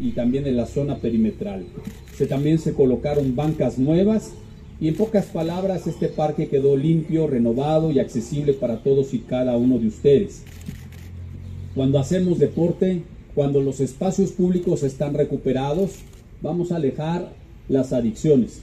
y también en la zona perimetral. Se, también se colocaron bancas nuevas y en pocas palabras este parque quedó limpio, renovado y accesible para todos y cada uno de ustedes. Cuando hacemos deporte, cuando los espacios públicos están recuperados, vamos a alejar las adicciones.